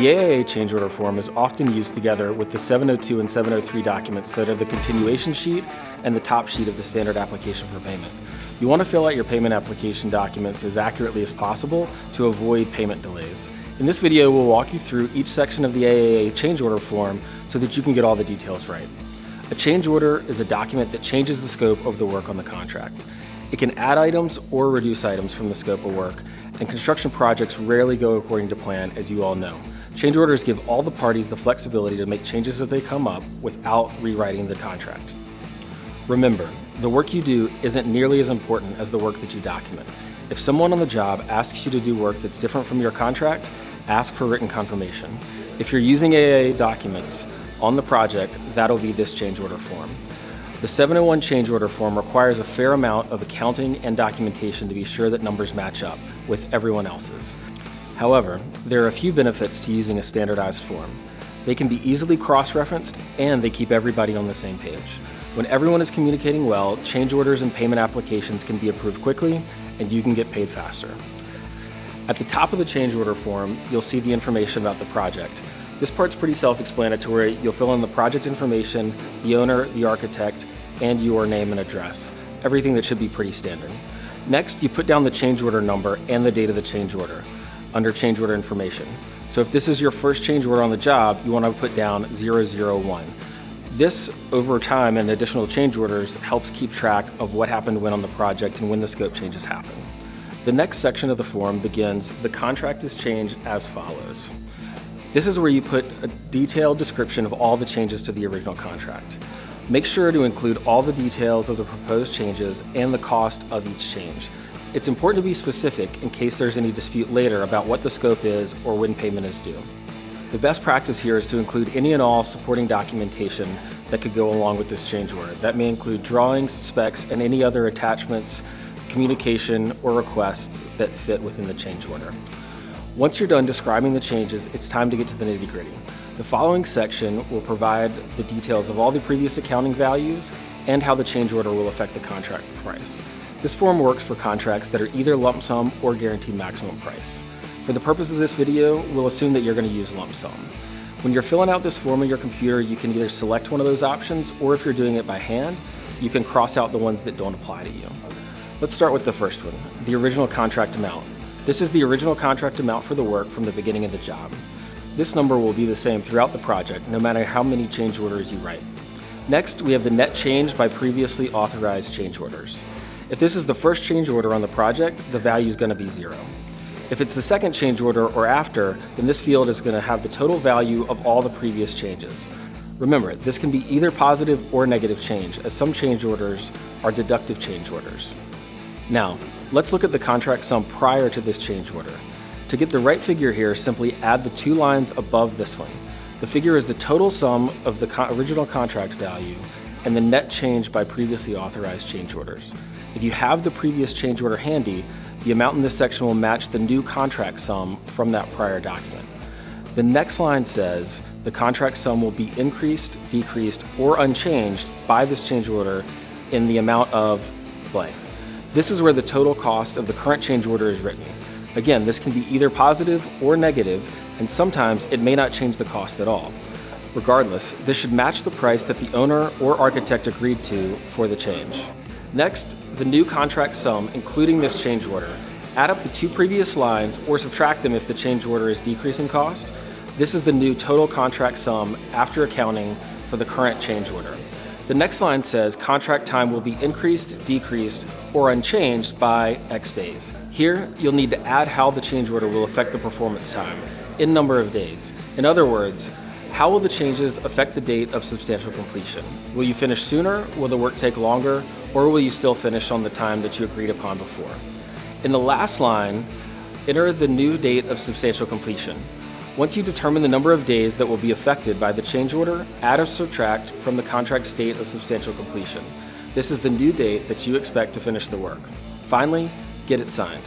The AIA change order form is often used together with the 702 and 703 documents that are the continuation sheet and the top sheet of the standard application for payment. You want to fill out your payment application documents as accurately as possible to avoid payment delays. In this video, we'll walk you through each section of the AIA change order form so that you can get all the details right. A change order is a document that changes the scope of the work on the contract. It can add items or reduce items from the scope of work, and construction projects rarely go according to plan, as you all know. Change orders give all the parties the flexibility to make changes as they come up without rewriting the contract. Remember, the work you do isn't nearly as important as the work that you document. If someone on the job asks you to do work that's different from your contract, ask for written confirmation. If you're using AIA documents on the project, that'll be this change order form. The 701 change order form requires a fair amount of accounting and documentation to be sure that numbers match up with everyone else's. However, there are a few benefits to using a standardized form. They can be easily cross-referenced and they keep everybody on the same page. When everyone is communicating well, change orders and payment applications can be approved quickly and you can get paid faster. At the top of the change order form, you'll see the information about the project. This part's pretty self-explanatory. You'll fill in the project information, the owner, the architect, and your name and address. Everything that should be pretty standard. Next, you put down the change order number and the date of the change order under change order information. So if this is your first change order on the job, you want to put down 001. This, over time and additional change orders, helps keep track of what happened when on the project and when the scope changes happen. The next section of the form begins, the contract is changed as follows. This is where you put a detailed description of all the changes to the original contract. Make sure to include all the details of the proposed changes and the cost of each change. It's important to be specific in case there's any dispute later about what the scope is or when payment is due. The best practice here is to include any and all supporting documentation that could go along with this change order. That may include drawings, specs, and any other attachments, communication, or requests that fit within the change order. Once you're done describing the changes, it's time to get to the nitty gritty. The following section will provide the details of all the previous accounting values and how the change order will affect the contract price. This form works for contracts that are either lump sum or guaranteed maximum price. For the purpose of this video, we'll assume that you're going to use lump sum. When you're filling out this form on your computer, you can either select one of those options, or if you're doing it by hand, you can cross out the ones that don't apply to you. Let's start with the first one, the original contract amount. This is the original contract amount for the work from the beginning of the job. This number will be the same throughout the project, no matter how many change orders you write. Next, we have the net change by previously authorized change orders. If this is the first change order on the project, the value is going to be zero. If it's the second change order or after, then this field is going to have the total value of all the previous changes. Remember, this can be either positive or negative change, as some change orders are deductive change orders. Now, let's look at the contract sum prior to this change order. To get the right figure here, simply add the two lines above this one. The figure is the total sum of the original contract value and the net change by previously authorized change orders. If you have the previous change order handy, the amount in this section will match the new contract sum from that prior document. The next line says the contract sum will be increased, decreased, or unchanged by this change order in the amount of blank. This is where the total cost of the current change order is written. Again, this can be either positive or negative, and sometimes it may not change the cost at all. Regardless, this should match the price that the owner or architect agreed to for the change. Next, the new contract sum, including this change order. Add up the two previous lines or subtract them if the change order is decreasing cost. This is the new total contract sum after accounting for the current change order. The next line says contract time will be increased, decreased, or unchanged by X days. Here, you'll need to add how the change order will affect the performance time in number of days. In other words, how will the changes affect the date of substantial completion? Will you finish sooner? Will the work take longer? Or will you still finish on the time that you agreed upon before? In the last line, enter the new date of substantial completion. Once you determine the number of days that will be affected by the change order, add or subtract from the contract date of substantial completion. This is the new date that you expect to finish the work. Finally, get it signed.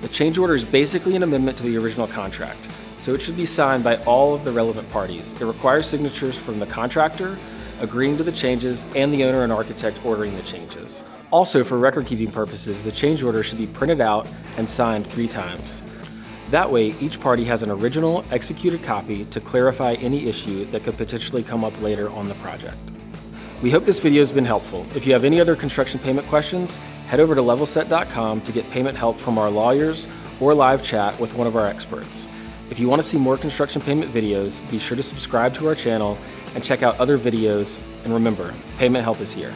The change order is basically an amendment to the original contract so it should be signed by all of the relevant parties. It requires signatures from the contractor, agreeing to the changes, and the owner and architect ordering the changes. Also, for record-keeping purposes, the change order should be printed out and signed three times. That way, each party has an original executed copy to clarify any issue that could potentially come up later on the project. We hope this video has been helpful. If you have any other construction payment questions, head over to levelset.com to get payment help from our lawyers or live chat with one of our experts. If you want to see more construction payment videos, be sure to subscribe to our channel and check out other videos. And remember, payment help is here.